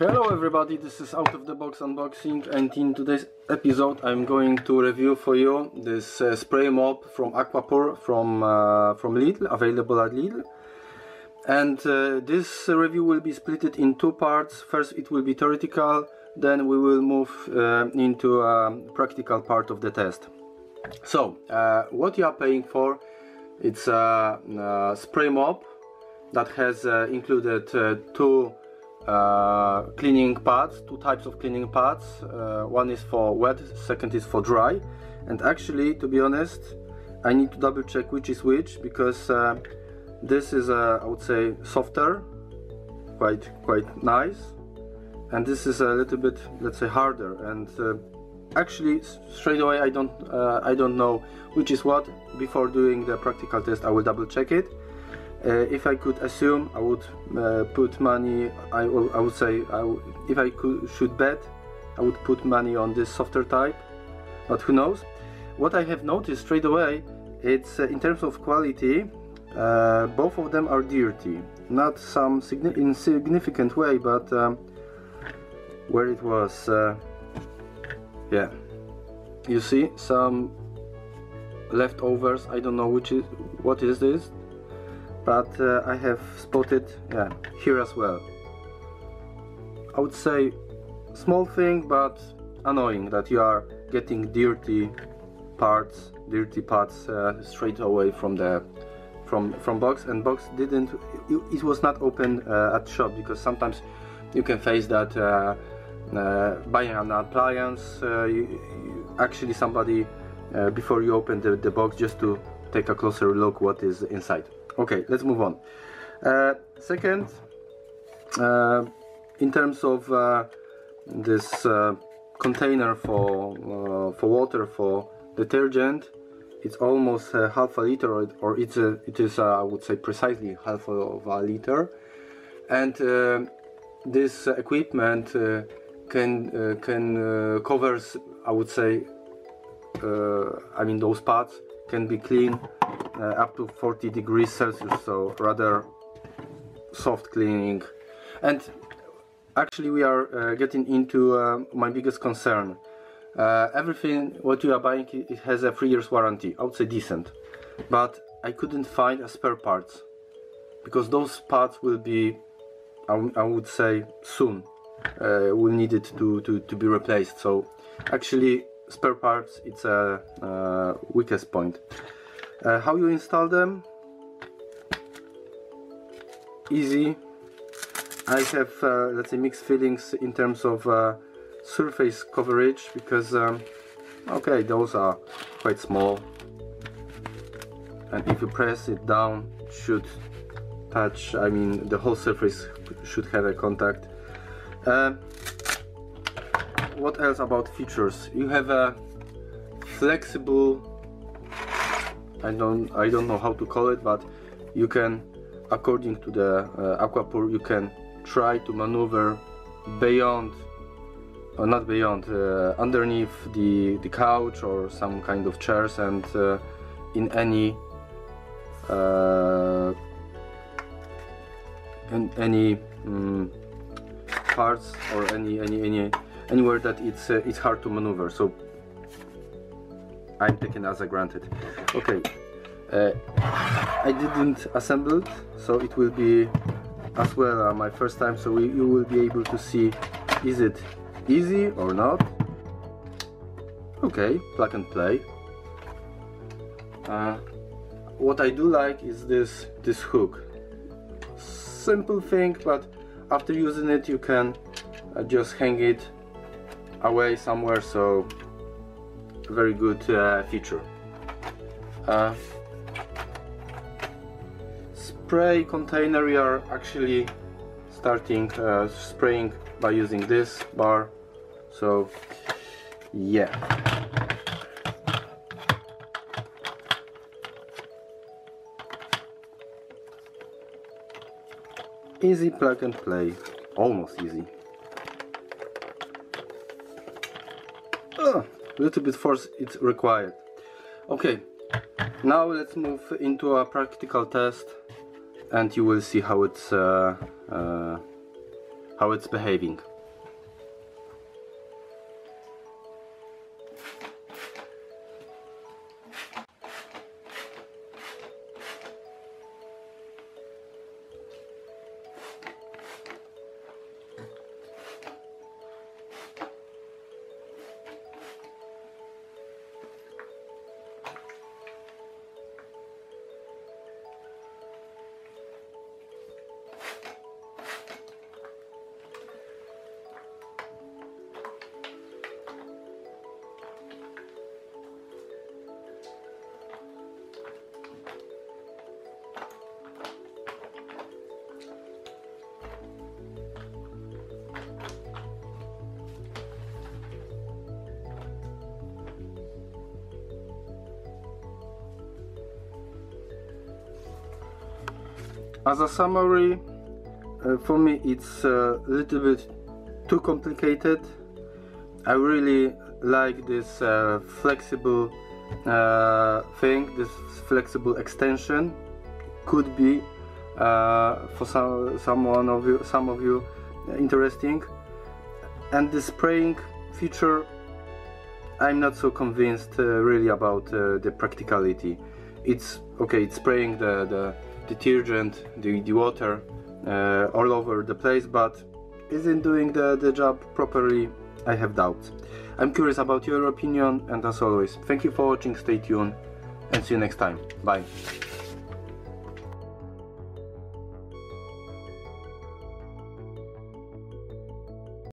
Hello everybody, this is Out of the Box Unboxing and in today's episode I'm going to review for you this uh, spray mop from Aquapur from, uh, from Lidl, available at Lidl. And uh, this review will be split in two parts. First it will be theoretical, then we will move uh, into a practical part of the test. So, uh, what you are paying for, it's a, a spray mop that has uh, included two uh, cleaning pads, two types of cleaning pads. Uh, one is for wet, second is for dry. And actually, to be honest, I need to double check which is which because uh, this is, uh, I would say, softer, quite quite nice, and this is a little bit, let's say, harder. And uh, actually, straight away, I don't I don't know which is what. Before doing the practical test, I will double check it. Uh, if I could assume, I would uh, put money. I, I would say, I if I could should bet, I would put money on this softer type. But who knows? What I have noticed straight away, it's uh, in terms of quality, uh, both of them are dirty. Not some signi insignificant way, but um, where it was, uh, yeah. You see some leftovers. I don't know which is what is this but uh, I have spotted yeah, here as well. I would say small thing but annoying that you are getting dirty parts, dirty parts uh, straight away from the from from box and box didn't it, was not open uh, at shop because sometimes you can face that uh, uh, buying an appliance uh, you, you, actually somebody before you open the, the box just to take a closer look what is inside okay let's move on. Uh, second uh, in terms of uh, this uh, container for uh, for water for detergent it's almost half a liter or, or it's a, it is I would say precisely half of a liter. And this equipment can can covers I would say I mean those parts can be clean uh, up to 40 degrees Celsius so rather soft cleaning. And actually we are uh, getting into uh, my biggest concern. Uh, everything what you are buying it has a three years warranty. I would say decent. But I couldn't find a spare parts because those parts will be I, would say soon uh, will need it to, to, to be replaced. So actually spare parts it's a uh, weakest point uh, how you install them? Easy. I have uh, let's say mixed feelings in terms of uh, surface coverage because um, okay those are quite small. And if you press it down it should touch I mean the whole surface should have a contact. Uh, what else about features? You have a flexible I don't I don't know how to call it but you can according to the uh, Aquapur you can try to maneuver beyond or not beyond uh, underneath the the couch or some kind of chairs and uh, in any uh, in any um, parts or any any any anywhere that it's uh, it's hard to maneuver. So I'm taking as a granted. Okay uh, I didn't assemble it so it will be as well uh, my first time so we, you will be able to see is it easy or not? Okay plug and play. Uh, what I do like is this this hook. Simple thing but after using it you can uh, just hang it away somewhere so very good uh, feature. Uh, spray container we are actually starting uh, spraying by using this bar. So yeah. Easy plug and play. Almost easy a little bit force is required. Okay now let's move into a practical test and you will see how it's uh, uh, how it's behaving. As a summary, uh, for me it's a little bit too complicated. I really like this uh, flexible uh, thing, this flexible extension. Could be uh, for some someone of you, some of you, interesting. And the spraying feature, I'm not so convinced uh, really about uh, the practicality. It's okay, it's spraying the, the detergent, the, the water uh, all over the place, but isn't doing the, the job properly? I have doubts. I'm curious about your opinion, and as always, thank you for watching, stay tuned, and see you next time. Bye.